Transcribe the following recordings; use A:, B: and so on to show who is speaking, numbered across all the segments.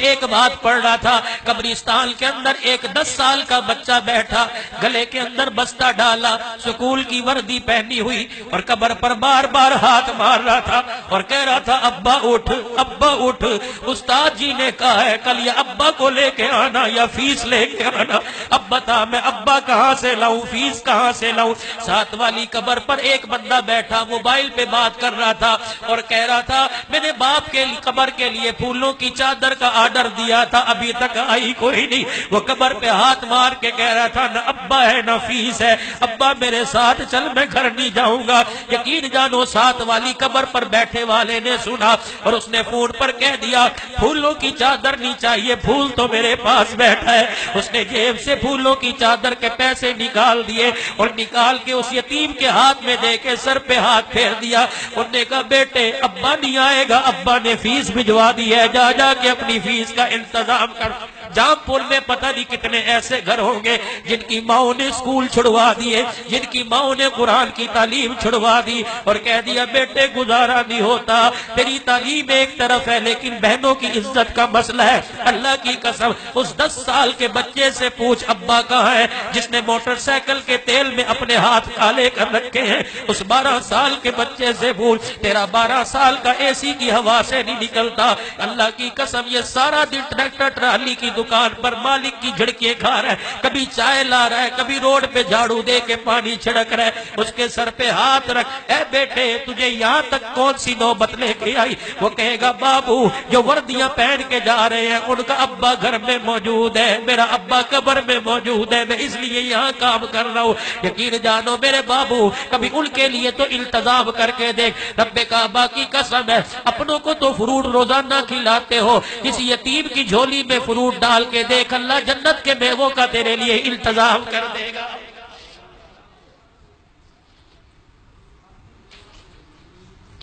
A: ایک بات پڑھ رہا تھا، قبرستان کے اندر ایک دس سال کا بچہ بیٹھا، گلے کے اندر بستہ ڈالا، سکول کی وردی پہنی ہوئی اور قبر پر بار بار ہاتھ مار رہا تھا اور کہہ رہا تھا، ابا اٹھ ابا اٹھ۔ استاد جی نے کہا ہے، کل یہ ابا کو لے کے آنا یا فیس لے کے آنا؟ اب بتا، میں ابا کہاں سے لاؤں، فیس کہاں سے لاؤں؟ ساتھ والی قبر پر ایک بندہ بیٹھا، موبائل پہ بات کر رہا تھا اور کہہ رہا تھا، میں نے باپ کے قبر کے لیے پھولوں کی چادر کا آرڈر دیا تھا، ابھی تک آئی کوئی نہیں۔ وہ قبر پہ ہاتھ مار کے کہہ رہا تھا، نہ ابا ہے، نہ فیس ہے۔ ابا میرے ساتھ چل، میں گھر نہیں جاؤں گا۔ یقین جانو، ساتھ والی قبر پر بیٹھے والے نے سنا اور اس نے فون پر کہہ دیا، پھولوں کی چادر نہیں چاہیے، پھول تو میرے پاس بیٹھا ہے۔ اس نے جیب سے پھولوں کی چادر کے پیسے نکال دیے اور نکال کے اس یتیم کے ہاتھ میں دے کے سر پہ ہاتھ پھیر دیا۔ انہوں نے کہا، بیٹے، ابا نہیں آئے گا، ابا نے فیس بھجوا دی ہے۔ جا جا کے اپنی فیس کا انتظام کر جام پور میں پتہ نہیں کتنے ایسے گھر ہوں گے جن کی ماؤں نے اسکول چھڑوا دیے، جن کی ماؤں نے قرآن کی تعلیم چھڑوا دی اور کہہ دیا، بیٹے، گزارا نہیں ہوتا۔ تیری تعلیم ایک طرف ہے، لیکن بہنوں کی عزت کا مسئلہ ہے۔ اللہ کی قسم، اس دس سال کے بچے سے پوچھ، ابا کہاں ہے؟ جس نے موٹر سائیکل کے تیل میں اپنے ہاتھ کالے کر رکھے ہیں، اس بارہ سال کے بچے سے پوچھ، تیرا بارہ سال کا اے سی کی ہوا سے نہیں نکلتا؟ اللہ کی قسم، یہ سارا دن ٹریکٹر، ٹرالی کی دکان پر مالک کی جھڑکیاں کھا رہا ہے، کبھی چائے لا رہا ہے، کبھی روڈ پہ جھاڑو دے کے پانی چھڑک رہا ہے۔ اس کے سر پہ ہاتھ رکھ، اے بیٹے، تجھے یہاں تک کون سی نوبت لے کے آئی؟ وہ کہے گا، بابو، جو وردیاں پہن کے جا رہے ہیں، ان کا ابا گھر میں موجود ہے۔ میرا ابا قبر میں موجود ہے، میں اس لیے یہاں کام کر رہا ہوں۔ یقین جانو میرے بابو، کبھی ان کے لیے تو التظام کر کے دیکھ۔ رب کعبہ کی قسم ہے، اپنوں کو تو فروٹ روزانہ کھلاتے ہو۔ کسی یتیم کی جھولی میں فروٹ ڈال کے دیکھ، اللہ جنت کے میووں کا تیرے لیے التظام کر دے گا۔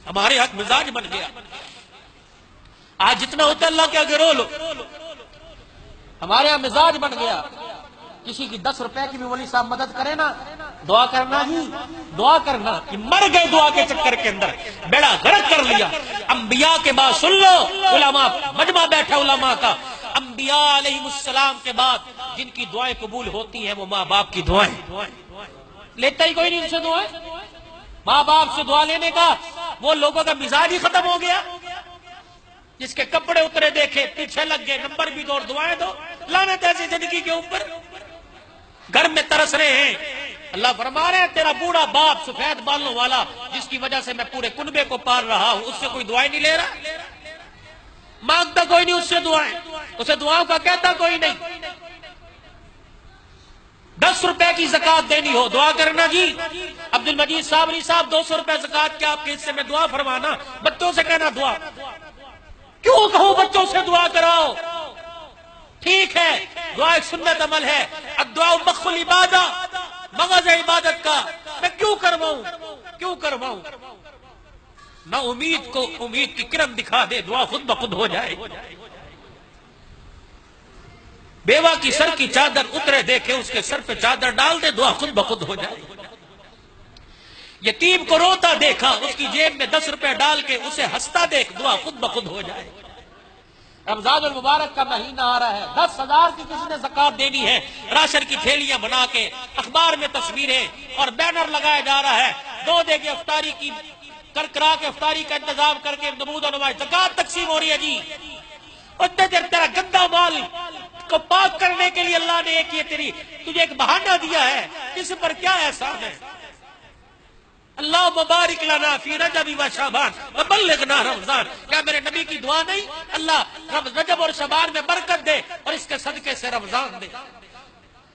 A: ہمارے حق مزاج بن گیا۔ آج جتنا ہوتا ہے اللہ کے آگے رو لو۔ ہمارے یہاں مزاج بن گیا۔ کسی کی دس روپے کی بھی ولی صاحب مدد کرے نا، دعا کرنا ہی۔ دعا کرنا کہ مر گئے دعا کے چکر کے اندر۔ بیڑا غرق کر لیا۔ انبیاء کے بعد سن لو۔ علماء، مجمع بیٹھا علماء کا۔ انبیاء علیہ السلام کے بعد جن کی دعائیں قبول ہوتی ہیں وہ ماں باپ کی دعائیں لیتا ہی کوئی نہیں ان سے دعائیں؟ ماں باپ سے دعا لینے کا وہ لوگوں کا مزاج ہی ختم ہو گیا۔ جس کے کپڑے اترے دیکھے، پیچھے لگ گئے، نمبر بھی دو اور دعائیں دو۔ لانت ایسی زندگی کے اوپر۔ گھر میں ترس رہے ہیں۔ اللہ فرما رہے ہیں، تیرا بوڑھا باپ سفید بالوں والا، جس کی وجہ سے میں پورے کنبے کو پار رہا ہوں، اس سے کوئی دعائیں نہیں لے رہا؟ مانگتا کوئی نہیں، اس سے دعائیں اسے دعاؤں کا کہتا کوئی نہیں۔ دس روپے کی زکات دینی ہو، دعا کرنا جی۔ عبد المجید صاحب علی صاحب، دو سو روپے زکات کے آپ کے حصے میں دعا فرمانا؟ بچوں سے کہنا دعا۔ کیوں کہوں بچوں سے دعا کراؤ؟ ٹھیک ہے، دعا ایک سنت عمل ہے۔ اب دعا مخل عبادت مغز عبادت کا۔ میں کیوں کرواؤں؟ کیوں کرواؤں؟ نہ امید کو امید کی کرن دکھا دے، دعا خود بخود ہو جائے۔ بیوہ کی سر کی چادر اترے دیکھے، اس کے سر پہ چادر ڈال دے، دعا خود بخود ہو جائے۔ یتیم کو روتا دیکھا، اس کی جیب میں دس روپے ڈال کے اسے ہستا دیکھ، دعا خود بخود ہو جائے۔ رمضان المبارک کا مہینہ آ رہا ہے، دس ہزار کی کسی نے زکات دینی ہے، راشن کی تھیلیاں بنا کے، اخبار میں تصویریں اور بینر لگایا جا رہا ہے۔ دو دے کے افطاری کی کر کرا کے افطاری کا انتظام کر کے نمود و نمائش زکات تقسیم ہو رہی ہے جی۔ اتنے دیر تیرا گندا مال کو پاک کرنے کے لیے اللہ نے ایک یہ تیری تجھے ایک بہانہ دیا ہے۔ اس پر کیا احسان ہے؟ اللہ مبارک لنا فی رجب و شعبان وبلغنا رمضان۔ کیا میرے نبی کی دعا نہیں؟ اللہ رجب اور شعبان میں برکت دے اور اس کے صدقے سے رمضان دے۔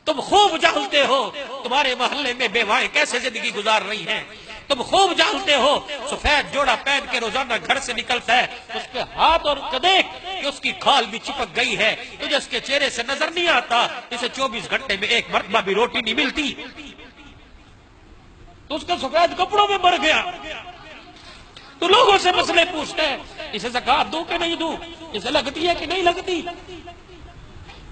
A: تم خوب جانتے ہو۔ تمہارے محلے میں بیوائیں کیسے زندگی گزار رہی ہیں؟ تم خوب جانتے ہو، سفید جوڑا پہن کے روزانہ گھر سے نکلتا ہے، اس کے ہاتھ اور دیکھ کہ اس کی کھال بھی چپک گئی ہے، تجھے اس کے چہرے سے نظر نہیں آتا، اسے چوبیس گھنٹے میں ایک مرتبہ بھی روٹی نہیں ملتی۔ تو اس کے سفید کپڑوں میں مر گیا۔ تو لوگوں سے مسئلے پوچھتے ہیں، اسے زکات دوں کہ نہیں دوں؟ اسے لگتی ہے کہ نہیں لگتی؟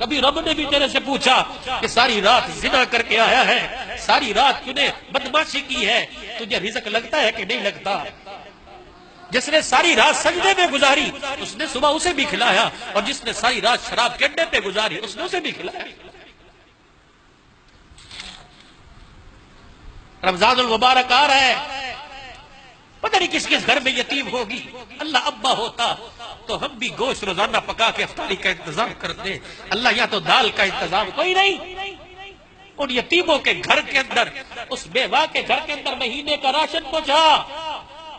A: کبھی رب نے بھی تیرے سے پوچھا کہ ساری رات زنا کر کے آیا ہے؟ ساری رات بدماشی کی ہے؟ تجھے رزق لگتا ہے کہ نہیں لگتا؟ جس نے ساری رات سجدے میں گزاری، اس نے صبح اسے بھی کھلایا، اور جس نے ساری رات شراب کے اڈے پہ گزاری، اس نے اسے بھی کھلایا۔ رمضان المبارک آ رہا ہے۔ پتہ نہیں کس کس گھر میں یتیم ہوگی۔ اللہ ابا ہوتا۔ تو ہم بھی گوشت روزانہ پکا کے افطاری کا انتظام کرتے اللہ یا تو دال کا انتظام کوئی نہیں۔ ان یتیموں کے گھر کے اندر، اس بیوہ کے گھر کے اندر مہینے کا راشن پہنچا۔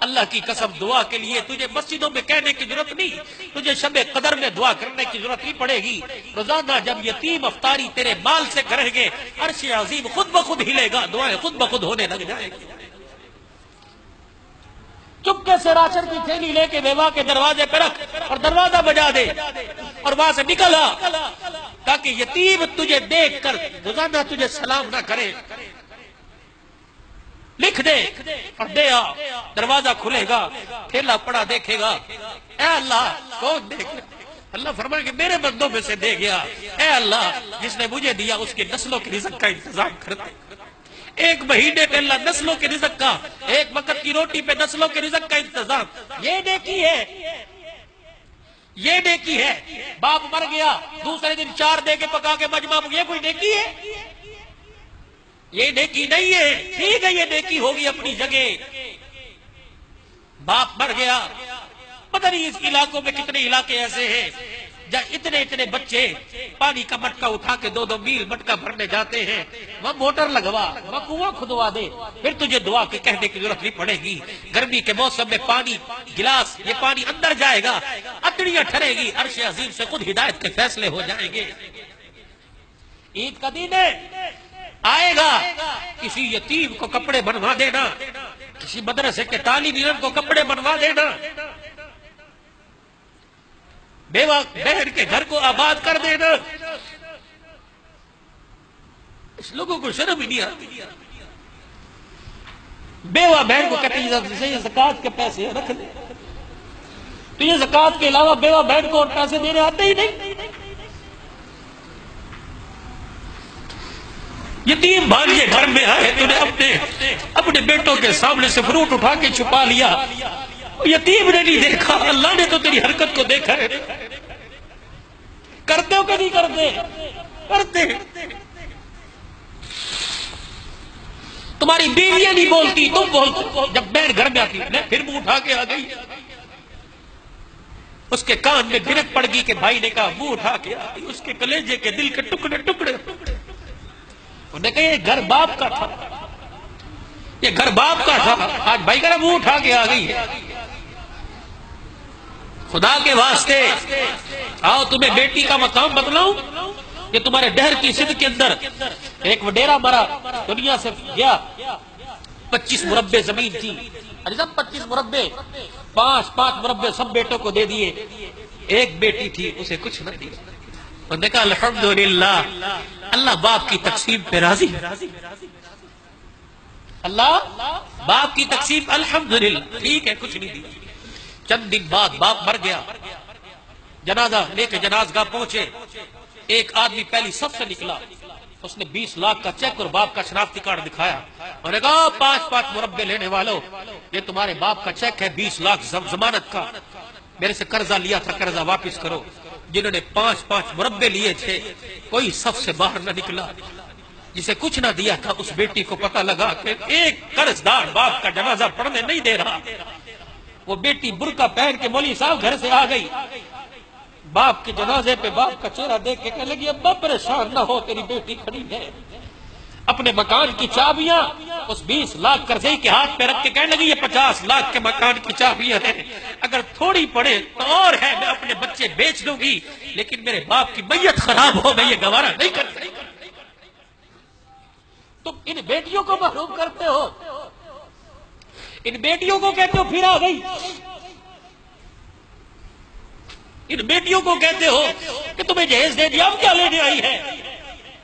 A: اللہ کی قسم، دعا کے لیے تجھے مسجدوں میں کہنے کی ضرورت نہیں، تجھے شب قدر میں دعا کرنے کی ضرورت نہیں پڑے گی۔ روزانہ جب یتیم افطاری تیرے مال سے کریں گے، عرش عظیم خود بخود ہلے گا، دعائیں خود بخود ہونے لگ جائے گی۔ چپکے سے راشن کی تھیلی لے کے بیوہ کے دروازے پہ رکھ اور دروازہ بجا دے اور وہاں سے نکلا تاکہ یتیم تجھے دیکھ کر روزانہ تجھے سلام نہ کرے۔ لکھ دے اور دے آ۔ دروازہ کھلے گا، تھیلا پڑا دیکھے گا۔ اے اللہ، کون دیکھ؟ اللہ فرمائے کہ میرے بندوں میں سے دے گیا۔ اے اللہ، جس نے مجھے دیا، اس کی نسلوں کی رزق کا انتظام کرتے۔ ایک مہینے پہ اللہ نسلوں کے رزق کا، ایک وقت کی روٹی پہ نسلوں کے رزق کا انتظام۔ یہ نیکی ہے۔ یہ نیکی ہے۔ باپ مر گیا، دوسرے دن چار دے کے پکا کے مجمع یہ کوئی نیکی ہے؟ یہ نیکی نہیں ہے۔ ٹھیک ہے، یہ نیکی ہوگی اپنی جگہ۔ باپ مر گیا۔ پتہ نہیں اس علاقوں میں کتنے علاقے ایسے ہیں۔ جب اتنے اتنے بچے پانی کا مٹکا اٹھا کے دو دو میل مٹکا بھرنے جاتے ہیں، وہ موٹر لگوا، وہ کنواں کھدوا دے۔ پھر تجھے دعا کے کہنے کی ضرورت نہیں پڑے گی۔ گرمی کے موسم میں پانی، گلاس، یہ پانی اندر جائے گا۔ اتڑیاں ٹھرے گی۔ عرش عظیم سے خود ہدایت کے فیصلے ہو جائیں گے۔ عید کا دن ہے۔ آئے گا۔ کسی یتیم کو کپڑے بنوا دینا، کسی مدرسے کے طالب علم کو کپڑے بنوا دینا۔ بیوہ بہن کے گھر کو آباد کر دینا۔ اس لوگوں کو شرم ہی نہیں آتی۔ بیوہ بہن کو کہتے ہیں، یہ زکات کے پیسے رکھ لے۔ تو یہ زکات کے علاوہ بیوہ بہن کو پیسے دینے آتے ہی نہیں۔ یتیم بھانجے گھر میں آئے، تو نے اپنے اپنے بیٹوں کے سامنے سے فروٹ اٹھا کے چھپا لیا۔ یتیم نے نہیں دیکھا، اللہ نے تو تیری حرکت کو دیکھا ہے۔ کرتے ہو کہ نہیں کرتے؟ کرتے۔ تمہاری بیویاں نہیں بولتی، تم بولتے۔ جب بہن گھر میں آتی، میں پھر منہ اٹھا کے آ گئی۔ اس کے کان میں گرت پڑ گئی کہ بھائی نے کہا، منہ اٹھا کے آ گئی۔ اس کے کلیجے کے دل کے ٹکڑے ٹکڑے۔ انہوں نے کہا، یہ گھر باپ کا تھا۔ یہ گھر باپ کا تھا۔ آج بھائی کا منہ اٹھا کے آ گئی ہے۔ خدا کے واسطے آؤ تمہیں بیٹی کا مقام بتلاؤں یہ تمہارے ڈہر کی سدھ کے اندر ایک وڈیرا مرا دنیا سے گیا۔ پچیس مربع زمین تھی۔ سب پچیس مربع۔ پانچ پانچ مربع سب بیٹوں کو دے دیے۔ ایک بیٹی تھی، اسے کچھ نہ دیا۔ انہوں نے کہا، الحمدللہ، اللہ باپ کی تقسیم پہ راضی اللہ باپ کی تقسیم، الحمدللہ، ٹھیک ہے، کچھ نہیں دی چند دن بعد باپ مر گیا۔ جنازہ لے کے جناز گاہ پہنچے۔ ایک آدمی پہلی سب سے نکلا۔ اس نے بیس لاکھ کا چیک اور باپ کا شناختی کارڈ دکھایا۔ اور نے کہا پانچ پانچ مربع لینے والوں، یہ تمہارے باپ کا چیک ہے، بیس لاکھ ضمانت کا۔ میرے سے قرضہ لیا تھا، قرضہ واپس کرو۔ جنہوں نے پانچ پانچ مربع لیے تھے، کوئی سب سے باہر نہ نکلا۔ جسے کچھ نہ دیا تھا، اس بیٹی کو پتہ لگا کہ ایک قرض دار باپ کا جنازہ پڑھنے نہیں دے رہا۔ وہ بیٹی برکا پہن کے مولی صاحب گھر سے آ گئی۔ باپ کے جنازے پہ باپ کا چہرہ دیکھ کے کہنے لگی، ابا پریشان نہ ہو، تیری بیٹی کھڑی ہے۔ اپنے مکان کی چابیاں اس بیس لاکھ کرزے کے ہاتھ پہ رکھ کے کہنے لگی، یہ پچاس لاکھ کے مکان کی چابیاں ہیں۔ اگر تھوڑی پڑے تو اور ہے، میں اپنے بچے بیچ دوں گی۔ لیکن میرے باپ کی میت خراب ہو میں یہ گوارا نہیں کر سکتی تم ان بیٹیوں کو محروم کرتے ہو۔ ان بیٹیوں کو کہتے ہو، پھر آ گئی۔ ان بیٹیوں کو کہتے ہو کہ تمہیں جہیز دے دیا، اب کیا لینے آئی ہے؟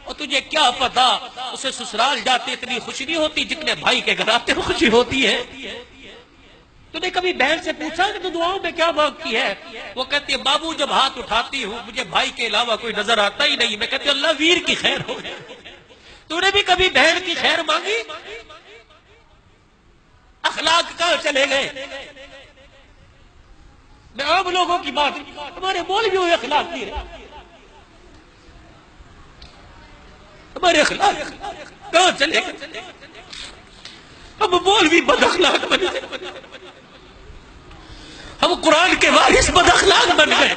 A: اور تجھے کیا پتا، اسے سسرال جاتے اتنی خوشی نہیں ہوتی جتنے بھائی کے گھر آتے خوشی ہوتی ہے۔ تو نے کبھی بہن سے پوچھا کہ تو دعاؤں میں کیا مانگتی ہے؟ وہ کہتی ہے، بابو جب ہاتھ اٹھاتی ہوں، مجھے بھائی کے علاوہ کوئی نظر آتا ہی نہیں۔ میں کہتی ہوں، اللہ ویر کی خیر ہو۔ تو نے بھی کبھی بہن کی خیر مانگی؟ اخلاق کہاں چلے گئے؟ میں عام لوگوں کی بات ہمارے بول بھی ہوئے اخلاق نہیں رہے ہمارے اخلاق کہاں چلے گئے؟ ہم بول بھی بد اخلاق بن گئے۔ ہم قرآن کے وارث بد اخلاق بن گئے۔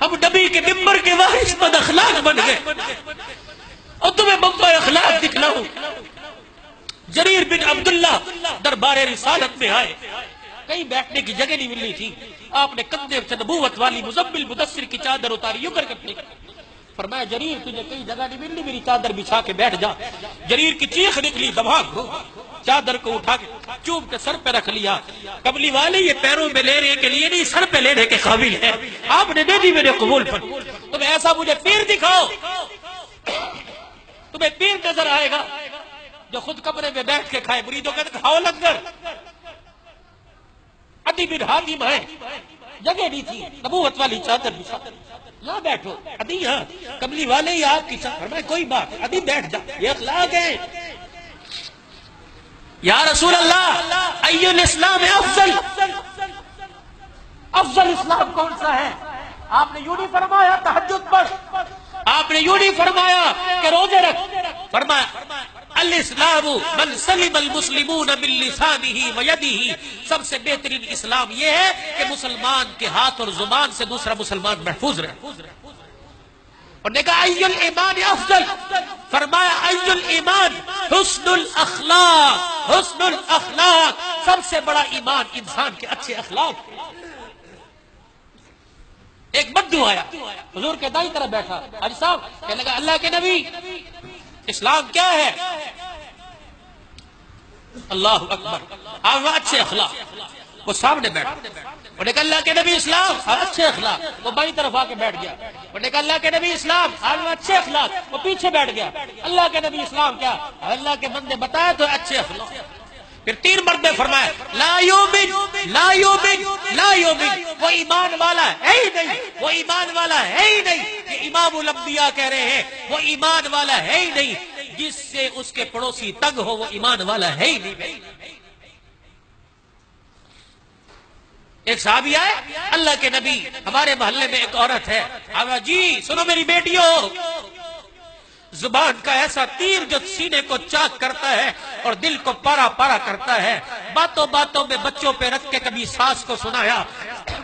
A: ہم نبی کے ممبر کے وارث بد اخلاق بن گئے۔ اور تمہیں بمبا اخلاق دکھلاؤں۔ جریر بن عبداللہ دربار رسالت میں آئے۔ کہیں بیٹھنے کی جگہ نہیں ملنی تھی۔ آپ نے کندھے سے نبوت والی مزمل مدثر کی چادر اتاری، یوں کر کے فرمایا، جریر، تجھے کئی جگہ نہیں ملنی میری چادر بچھا کے بیٹھ جا۔ جریر کی چیخ نکلی، دماغ ہو چادر کو اٹھا کے چوب کے سر پہ رکھ لیا۔ کبلی والے، یہ پیروں میں لینے کے لیے نہیں، سر پہ لینے کے قابل ہے آپ نے دے دی میرے قبول پر۔ تمہیں ایسا مجھے پیر دکھاؤ۔ تمہیں پیر نظر آئے گا۔ جو خود کمرے میں بیٹھ کے کھائے، مریدوں کہتے کھاؤ لنگر ادی بن حاتم ہے جگہ نہیں تھی، نبوت والی چادر بچھا یہاں بیٹھو۔ ادی یہاں کملی والے ہی آپ کی چادر۔ میں کوئی بات، ادی بیٹھ جا۔ یہ اخلاق ہے یا رسول اللہ، ایو الاسلام افضل۔ افضل اسلام کون سا ہے؟ آپ نے یوں نہیں فرمایا تحجد پر۔ آپ نے یوں نہیں فرمایا کہ روزے رکھ۔ فرمایا، الاسلام من سلم المسلمون من لسانه ويده سب سے بہترین اسلام یہ ہے کہ مسلمان کے ہاتھ اور زبان سے دوسرا مسلمان محفوظ رہے۔ اور نے کہا ای الایمان افضل۔ فرمایا ای الایمان حسن الاخلاق۔ حسن الاخلاق، سب سے بڑا ایمان انسان کے اچھے اخلاق۔ ایک بدو آیا، حضور کے دائیں طرف بیٹھا۔ حج صاحب، کہنے لگا، اللہ کے نبی، اسلام کیا ہے؟ اللہ اکبر آپ اچھے اخلاق۔ وہ سامنے بیٹھا۔ وہ نے کہا، اللہ کے نبی اسلام اچھے اخلاق۔ وہ بائیں طرف آ کے بیٹھ گیا۔ وہ نے کہا، اللہ کے نبی اسلام اچھے اخلاق۔ وہ پیچھے بیٹھ گیا۔ اللہ کے نبی اسلام کیا؟ اللہ کے بندے بتایا تو اچھے اخلاق۔ پھر تین مرد نے فرمایا، لا یومن لا یومن لا یومن وہ ایمان والا ہے ہی نہیں، وہ ایمان والا ہے ہی نہیں، یہ امام الانبیاء کہہ رہے ہیں، وہ ایمان والا ہے ہی نہیں، جس سے اس کے پڑوسی تنگ ہو، وہ ایمان والا ہے ہی نہیں ایک صحابی آئے، اللہ کے نبی، ہمارے محلے میں ایک عورت ہے جی سنو میری بیٹیوں زبان کا ایسا تیر جو سینے کو چاک کرتا ہے اور دل کو پارا پارا کرتا ہے۔ باتوں باتوں میں بچوں پہ رکھ کے کبھی ساس کو سنایا،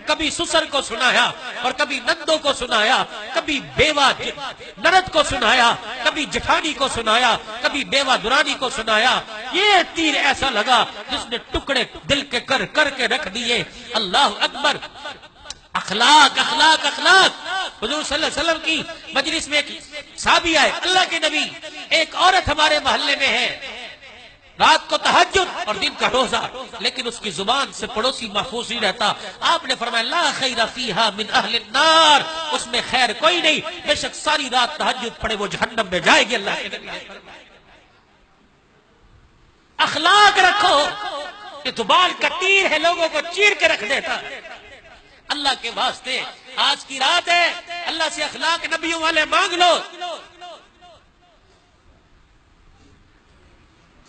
A: کبھی سسر کو سنایا اور کبھی نندوں کو سنایا، کبھی بیوہ جی- نرد کو سنایا، کبھی جٹھانی کو سنایا، کبھی بیوہ درانی کو سنایا۔ یہ تیر ایسا لگا جس نے ٹکڑے دل کے کر کر کے رکھ دیے۔ اللہ اکبر۔ اخلاق اخلاق اخلاق۔ حضور صلی اللہ علیہ وسلم کی مجلس میں ایک صحابی آئے، اللہ کے نبی، ایک عورت ہمارے محلے میں ہے۔ رات کو تحجد اور دن کا روزہ، لیکن اس کی زبان سے پڑوسی محفوظ نہیں رہتا۔ آپ نے فرمایا، لا خیر فیہا من اہل النار۔ اس میں خیر کوئی نہیں۔ بے شک ساری رات تحجد پڑے، وہ جہنم میں جائے گی اللہ کے نبی۔ اخلاق رکھو کہ زبان کا تیر ہے، لوگوں کو چیر کے رکھ دیتا۔ اللہ کے واسطے آج کی رات ہے۔ اللہ سے اخلاق نبیوں والے مانگ لو۔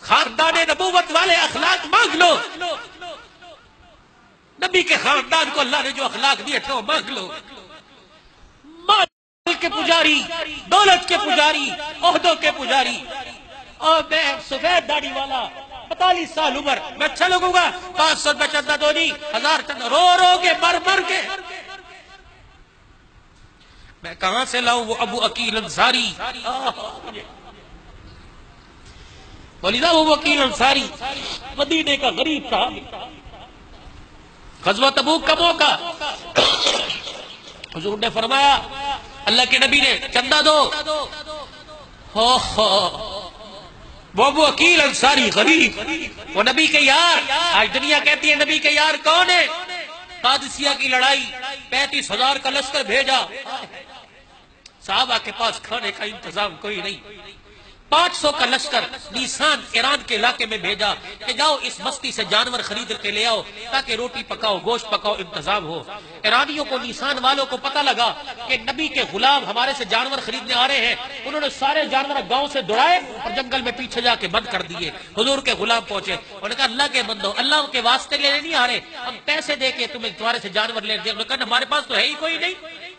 A: خاندان نبوت والے اخلاق مانگ لو۔ نبی کے خاندان کو اللہ نے جو اخلاق دیے تھے وہ مانگ لو۔ مال کے پجاری، دولت کے پجاری، عہدوں کے پجاری۔ اور میں سفید داڑھی والا، پینتالیس سال عمر، میں اچھا لگوں گا۔ پانچ سو روپے چندہ دو نہیں ہزار چندہ۔ رو رو کے مر مر کے۔ میں کہاں سے لاؤں وہ ابو عقیل انصاری؟ بولی نا وہ وکیل انصاری، مدینے کا غریب تھا۔ غزوہ تبوک کا موقع۔ حضور نے فرمایا، اللہ کے نبی نے چندہ دو۔ ہو ہو۔ وہ ابو عقیل انصاری، غریب۔ وہ نبی کے یار۔ آج دنیا کہتی ہے، نبی کے یار کون ہے؟ قادسیہ کی لڑائی، پینتیس ہزار کا لشکر بھیجا۔ صحابہ کے پاس کھانے کا انتظام کوئی نہیں۔ پانچ سو کا لشکر نیسان ایران کے علاقے میں بھیجا کہ جاؤ اس بستی سے جانور خرید کے لے آؤ تاکہ روٹی پکاؤ، گوشت پکاؤ، انتظام ہو۔ ایرانیوں کو، نیسان والوں کو پتہ لگا کہ نبی کے غلام ہمارے سے جانور خریدنے آ رہے ہیں۔ انہوں نے سارے جانور گاؤں سے دوڑائے اور جنگل میں پیچھے جا کے بند کر دیے۔ حضور کے غلام پہنچے انہوں نے کہا، اللہ کے بندو، اللہ کے واسطے لینے نہیں آ رہے۔ ہم پیسے دے کے تمہیں تمہارے سے جانور لے دے کہا، ہمارے پاس تو ہے ہی کوئی نہیں۔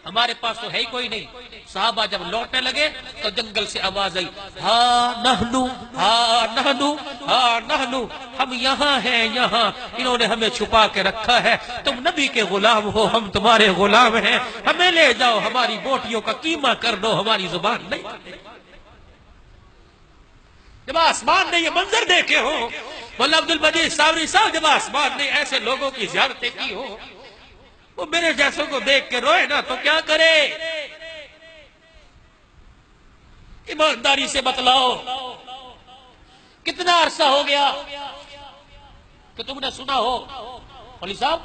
A: ہمارے پاس تو ہے ہی کوئی نہیں۔ صحابہ جب لوٹنے لگے تو جنگل سے آواز آئی ہاں نہنو ہاں نہنو ہاں نہنو ہم یہاں ہیں، یہاں، انہوں نے ہمیں چھپا کے رکھا ہے، تم نبی کے غلام ہو، ہم تمہارے غلام ہیں، ہمیں لے جاؤ، ہماری بوٹیوں کا قیمہ کر دو، ہماری زبان نہیں۔ جب آسمان نے یہ منظر دیکھے ہو مولا عبد المجید صابری صاحب جب آسمان نے ایسے لوگوں کی زیارتیں کی ہو، وہ میرے جیسوں کو دیکھ کے روئے نا، تو کیا کرے؟ ایمانداری سے بتلاؤ۔ کتنا عرصہ ہو گیا کہ تم نے سنا ہو۔ پولیس صاحب،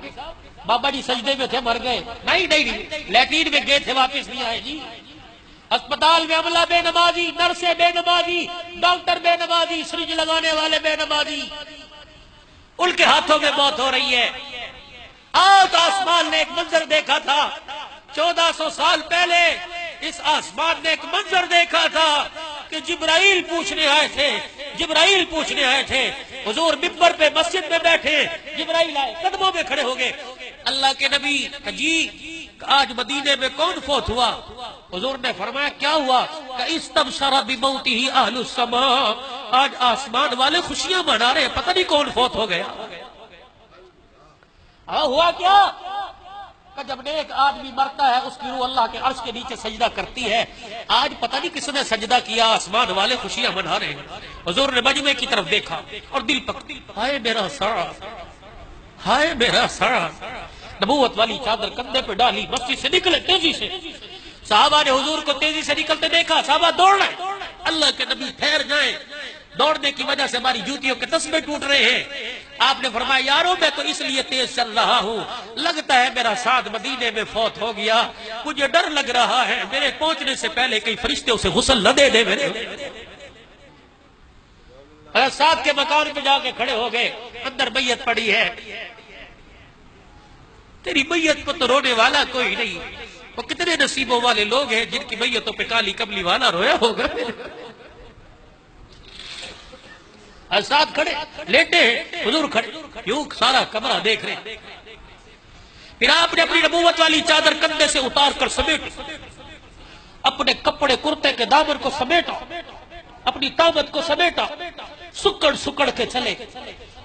A: بابا جی سجدے میں تھے، مر گئے۔ نہیں نہیں لیٹین میں گئے تھے، واپس نہیں آئے۔ جی اسپتال میں عملہ بے نمازی نرسے بے نمازی، ڈاکٹر بے نمازی، سرج لگانے والے بے نمازی۔ ان کے ہاتھوں میں موت ہو رہی ہے۔ آج آسمان نے ایک منظر دیکھا تھا۔ چودہ سو سال پہلے اس آسمان نے ایک منظر دیکھا تھا کہ جبرائیل پوچھنے آئے تھے، جبرائیل پوچھنے آئے تھے۔ حضور ممبر پہ مسجد میں بیٹھے، جبرائیل آئے، قدموں میں کھڑے ہو گئے۔ اللہ کے نبی جی آج مدینے میں کون فوت ہوا؟ حضور نے فرمایا، کیا ہوا؟ کہ اس تب سارا بموتی ہی اہل السما۔ آج آسمان والے خوشیاں منا رہے پتہ نہیں کون فوت ہو گیا۔ ہاں ہوا کیا؟ کہ جب نیک آدمی مرتا ہے، اس کی روح اللہ کے عرش کے نیچے سجدہ کرتی ہے۔ آج پتہ نہیں کس نے سجدہ کیا، آسمان والے خوشیاں منا رہے ہیں۔ حضور نے مجمع کی طرف دیکھا اور دل پک ہائے میرا سڑا ہائے میرا سڑا نبوت والی چادر کندھے پہ ڈالی، مسجد سے نکلے تیزی سے۔ صحابہ نے حضور کو تیزی سے نکلتے دیکھا، صحابہ دوڑ رہے۔ اللہ کے نبی ٹھہر جائیں۔ دوڑنے کی وجہ سے ہماری جوتیوں کے تسمے ٹوٹ رہے ہیں۔ آپ نے فرمایا، یارو، میں تو اس لیے تیز چل رہا ہوں۔ لگتا ہے میرا ساتھ مدینے میں فوت ہو گیا۔ مجھے ڈر لگ رہا ہے۔ میرے پہنچنے سے پہلے کئی فرشتے اسے غسل نہ دے دے میرے۔ ساتھ کے مکان پہ جا کے کھڑے ہو گئے، اندر میت پڑی ہے۔ تیری میت کو تو رونے والا کوئی نہیں۔ وہ کتنے نصیبوں والے لوگ ہیں جن کی میتوں پہ کالی کملی والا رویا ہوگا۔ ساتھ کھڑے، لیٹے حضور کھڑے۔ یوں سارا کمرہ دیکھ رہے پھر آپ نے اپنی نبوت والی چادر کندھے سے اتار کر سمیٹ اپنے کپڑے کرتے کے دامن کو سمیٹا اپنی طاقت کو سمیٹا سکڑ سکڑ کے چلے۔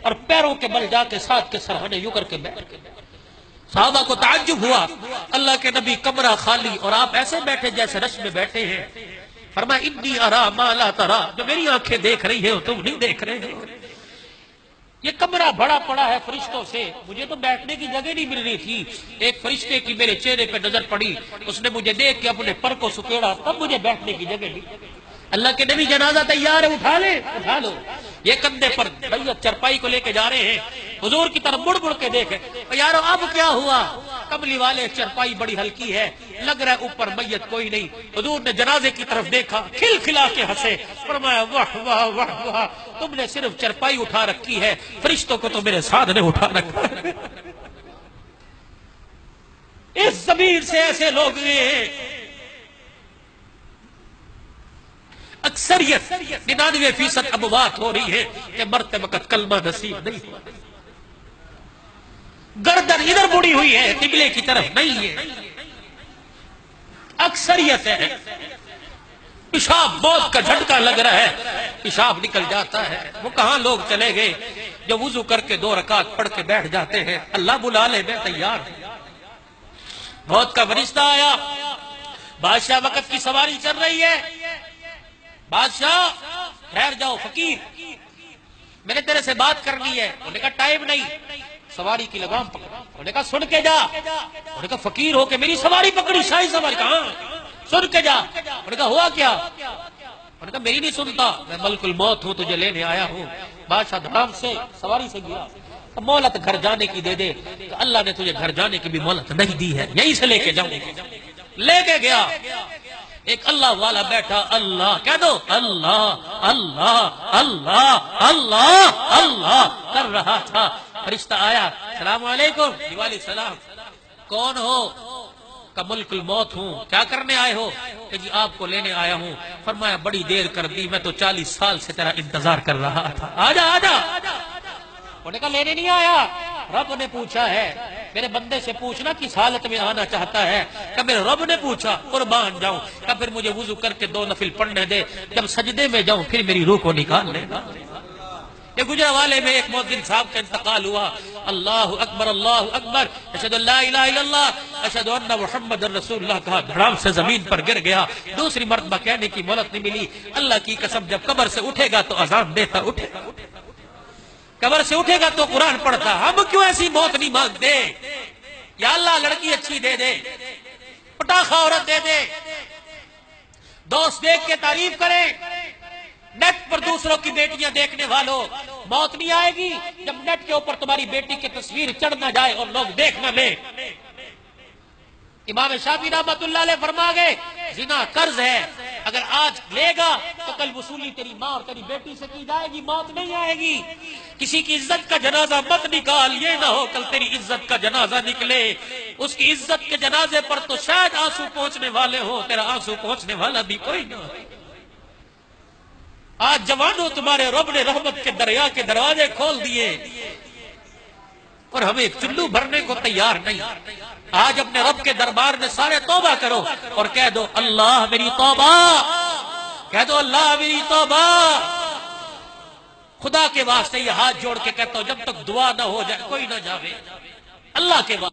A: اور پیروں کے بل جا کے ساتھ کے سرحنے یوں کر کے بیٹھ صحابہ کو تعجب ہوا۔ اللہ کے نبی کمرہ خالی اور آپ ایسے بیٹھے جیسے رش میں بیٹھے ہیں۔ فرمایا، انی ارا مالا ترا، جو میری آنکھیں دیکھ رہی ہے تم نہیں دیکھ رہے یہ کمرہ بڑا پڑا ہے فرشتوں سے۔ مجھے تو بیٹھنے کی جگہ نہیں مل رہی تھی۔ ایک فرشتے کی میرے چہرے پہ نظر پڑی۔ اس نے مجھے دیکھ کے اپنے پر کو سکیڑا، تب مجھے بیٹھنے کی جگہ نہیں اللہ کے نبی جنازہ تیار ہے، اٹھا لے اٹھا لو۔ یہ کندھے پر چرپائی کو لے کے جا رہے ہیں۔ حضور کی طرف مڑ مڑ کے دیکھے۔ یارو، اب کیا ہوا؟ کملی والے چرپائی بڑی ہلکی ہے، لگ رہا ہے اوپر میت کوئی نہیں۔ حضور نے جنازے کی طرف دیکھا، کھل کھلا کے ہنسے۔ فرمایا، واہ واہ واہ واہ، تم نے صرف چرپائی اٹھا رکھی ہے، فرشتوں کو تو میرے ساتھ نے اٹھا رکھا۔ اس زمین سے ایسے لوگ ہیں۔ اکثریت ننانوے فیصد اب بات ہو رہی ہے کہ مرتے وقت کلمہ نصیب نہیں ہوا گردن ادھر بڑی ہوئی ہے، قبلے کی طرف نہیں ہے۔ اکثریت ہے۔ پیشاب موت کا جھٹکا لگ رہا ہے۔ پیشاب نکل جاتا ہے۔ وہ کہاں لوگ چلے گئے؟ جو وضو کر کے دو رکعت پڑھ کے بیٹھ جاتے ہیں۔ اللہ بلا لے، میں تیار ہوں۔ موت کا فرشتہ آیا۔ بادشاہ وقت کی سواری چل رہی ہے۔ بادشاہ، ٹھہر جاؤ، فقیر۔ میں نے تیرے سے بات کرنی ہے۔ انہوں نے کہا، ٹائم نہیں۔ سواری کی لگام پکڑ۔ انہوں نے کہا، سن کے جا۔ انہوں نے کہا، فقیر ہو کے میری سواری پکڑی، شاہی سواری کہاں؟ سن کے جا۔ انہوں نے کہا، ہوا کیا؟ انہوں نے کہا، میری نہیں سنتا۔ میں ملک الموت ہوں، تجھے لینے آیا ہوں۔ بادشاہ دھام سے سواری سے گیا۔ مولت گھر جانے کی دے دے۔ تو اللہ نے تجھے گھر جانے کی بھی مولت نہیں دی ہے۔ یہیں سے لے کے جاؤں۔ لے کے گیا۔ ایک اللہ والا بیٹھا، اللہ، کہہ دو۔ اللہ اللہ اللہ اللہ اللہ، کر رہا تھا۔ فرشتہ آیا السلام علیکم. دیوالی سلام۔ کون ہو؟ کا ملک الموت ہوں۔ کیا کرنے آئے ہو؟ کہ جی آپ کو لینے آیا ہوں۔ فرمایا، بڑی دیر کر دی، میں تو چالیس سال سے تیرا انتظار کر رہا تھا۔ آجا آجا۔ انہوں نے کہا، لینے نہیں آیا۔ رب نے پوچھا ہے۔ میرے بندے سے پوچھنا کس حالت میں آنا چاہتا ہے۔ کہ میرے رب نے پوچھا، قربان جاؤں۔ کہ پھر مجھے وضو کر کے دو نفل پڑھنے دے۔ جب سجدے میں جاؤں، پھر میری روح کو نکال لے گا یہ گجرا والے میں ایک مؤذن صاحب کا انتقال ہوا۔ اللہ اکبر اللہ اکبر۔ اشہد اللہ الہ الا اللہ۔ اشہد ان محمد رسول اللہ۔ کہا، دھڑام سے زمین پر گر گیا۔ دوسری مرتبہ کہنے کی مولت نہیں ملی۔ اللہ کی قسم، جب قبر سے اٹھے گا تو اذان دیتا اٹھے۔ گا قبر سے اٹھے گا تو قرآن پڑھتا۔ ہم کیوں ایسی موت نہیں مانگتے؟ یا اللہ لڑکی اچھی دے دے۔ پٹاخا عورت دے دے۔ دوست دیکھ کے تعریف کرے۔ نیٹ پر دوسروں کی بیٹیاں دیکھنے والوں، موت نہیں آئے گی جب نیٹ کے اوپر تمہاری بیٹی کی تصویر چڑھ نہ جائے اور لوگ دیکھ نہ لے امام شافی رحمت اللہ علیہ فرما گئے، زنا قرض ہے، اگر آج لے گا تو کل وصولی تیری ماں اور تیری بیٹی سے کی جائے گی، موت نہیں آئے گی۔ کسی کی عزت کا جنازہ مت نکال، یہ نہ ہو کل تیری عزت کا جنازہ نکلے۔ اس کی عزت کے جنازے پر تو شاید آنسو پہنچنے والے ہو تیرا آنسو پہنچنے والا بھی کوئی نہ ہو۔ آج جوانوں تمہارے رب نے رحمت کے دریا کے دروازے کھول دیے۔ اور ہمیں چلو بھرنے کو تیار نہیں۔ آج اپنے رب کے دربار میں سارے توبہ کرو اور کہہ دو، اللہ میری توبہ۔ کہہ دو، اللہ میری توبہ۔ خدا کے واسطے یہ ہاتھ جوڑ کے کہتا ہوں، جب تک دعا نہ ہو جائے، کوئی نہ جاوے۔ اللہ کے واسطے۔